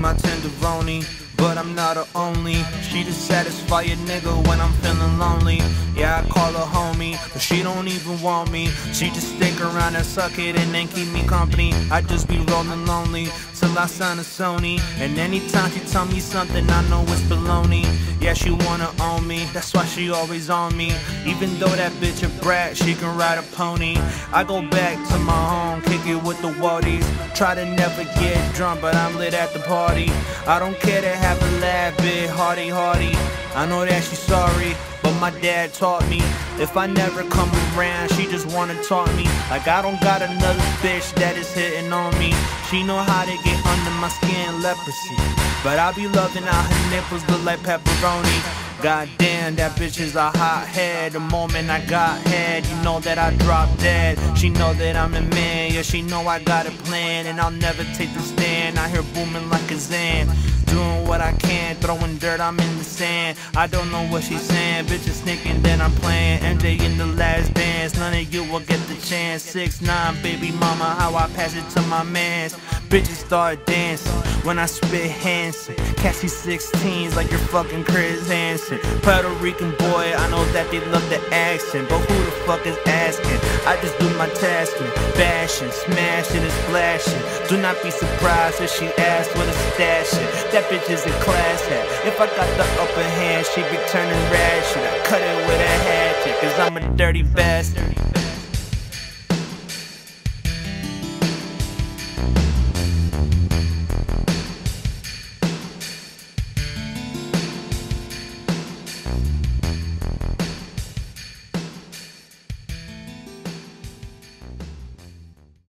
my tenderoni. But I'm not her only. She just satisfy a nigga when I'm feeling lonely. Yeah, I call her homie, but she don't even want me. She just stick around and suck it and then keep me company. I just be rolling lonely till I sign a Sony. And anytime she tell me something, I know it's baloney. Yeah, she wanna own me, that's why she always on me. Even though that bitch a brat, she can ride a pony. I go back to my home, kick it with the Waldies. Try to never get drunk, but I'm lit at the party. I don't care to have a laugh, bit hardy hardy. I know that she's sorry, my dad taught me if I never come around, she just wanna talk me. Like I don't got another bitch that is hitting on me. She know how to get under my skin, leprosy. But I be loving how her nipples look like pepperoni. Goddamn, that bitch is a hot head. The moment I got head, you know that I drop dead. She know that I'm a man, yeah, she know I got a plan, and I'll never take the stand. I hear booming like a Zan. Doing what I can, throwing dirt, I'm in the sand. I don't know what she's saying, bitch is sneaking, then I'm playing. MJ in the last dance, none of you will get the chance. 6 9 baby mama, how I pass it to my mans. Bitches start dancing when I spit Hanson. Catchy 16s like you're fucking Chris Hansen. Puerto Rican boy, I know that they love the accent, but who the fuck is asking? I just do my tasking, bashing, smashing, and splashing. Do not be surprised if she asks what a stashing. That bitch is a class hat. If I got the upper hand, she be turning ratchet. I cut it with a hatchet, cause I'm a dirty bastard. you